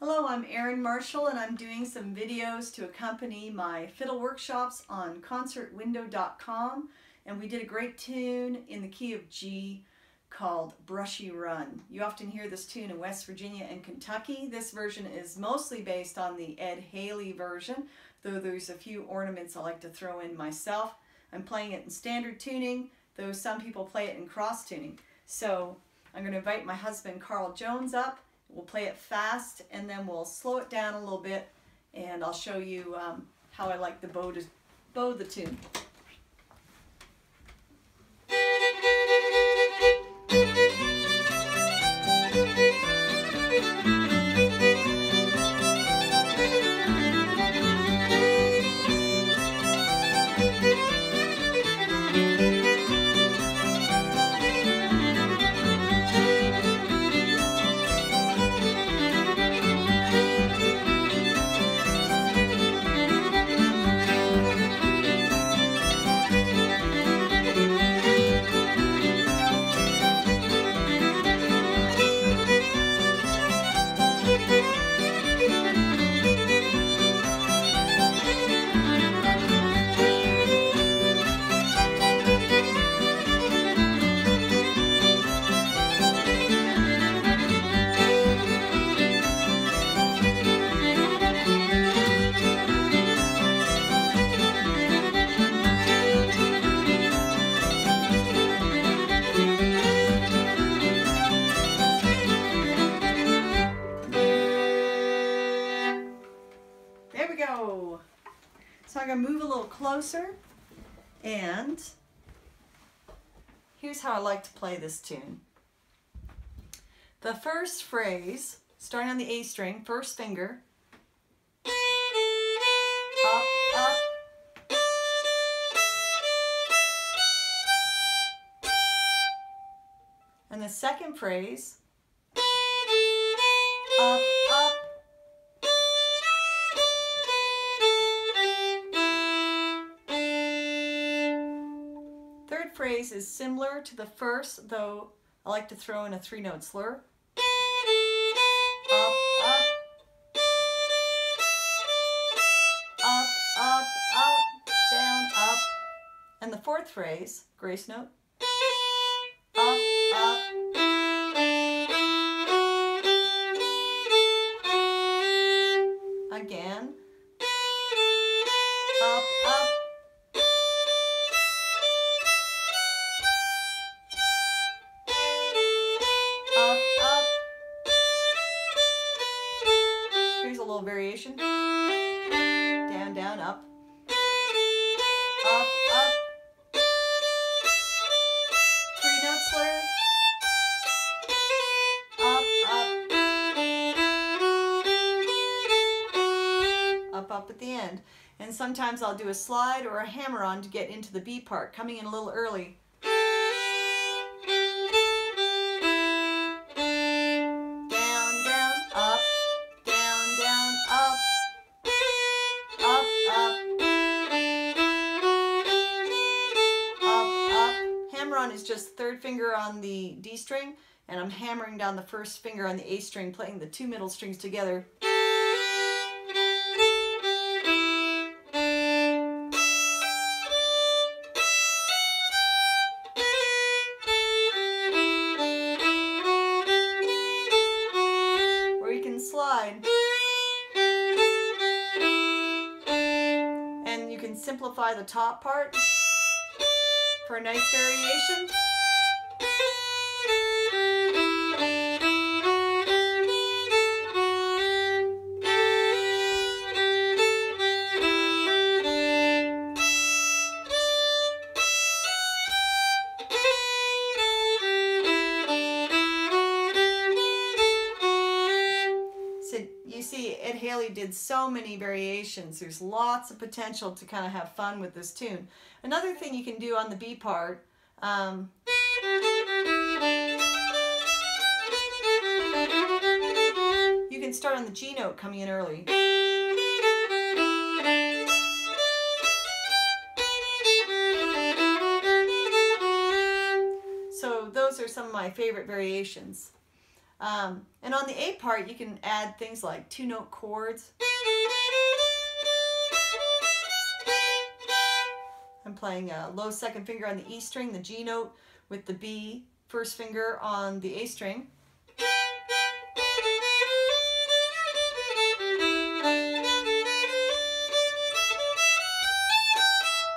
Hello, I'm Erynn Marshall and I'm doing some videos to accompany my fiddle workshops on concertwindow.com and we did a great tune in the key of G called Brushy Run. You often hear this tune in West Virginia and Kentucky. This version is mostly based on the Ed Haley version, though there's a few ornaments I like to throw in myself. I'm playing it in standard tuning, though some people play it in cross tuning. So I'm going to invite my husband Carl Jones up We'll play it fast and then we'll slow it down a little bit and I'll show you um, how I like the bow to bow the tune. So I'm to move a little closer and here's how I like to play this tune. The first phrase, starting on the A string, first finger, up, up, and the second phrase, up, phrase is similar to the first, though I like to throw in a three-note slur. Up, up. Up, up, up, down, up. And the fourth phrase, grace note. Variation. Down, down, up. Up, up. Up, up. Up, up at the end. And sometimes I'll do a slide or a hammer on to get into the B part, coming in a little early. Just third finger on the D string and I'm hammering down the first finger on the A string, playing the two middle strings together. Or you can slide. And you can simplify the top part for a nice variation. Did so many variations. There's lots of potential to kind of have fun with this tune. Another thing you can do on the B part, um, you can start on the G note coming in early. So those are some of my favorite variations. Um, and on the A part, you can add things like two note chords. I'm playing a low second finger on the E string, the G note, with the B first finger on the A string.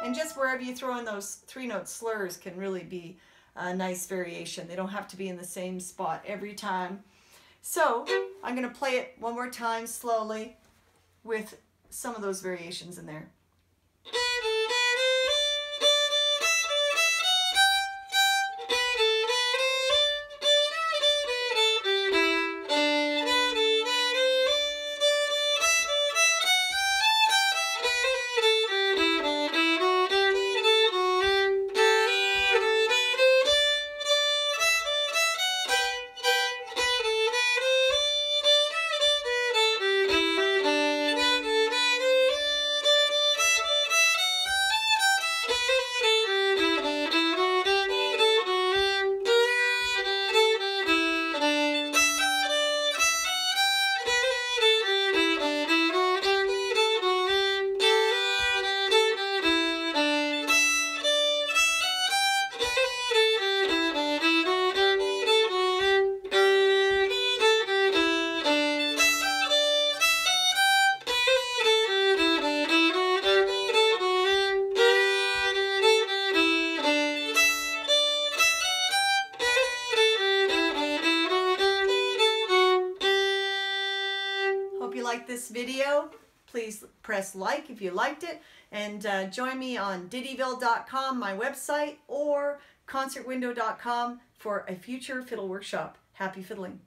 And just wherever you throw in those three note slurs can really be a nice variation. They don't have to be in the same spot every time. So I'm going to play it one more time slowly with some of those variations in there. Video. Please press like if you liked it and uh, join me on dittyville.com, my website, or concertwindow.com for a future fiddle workshop. Happy fiddling.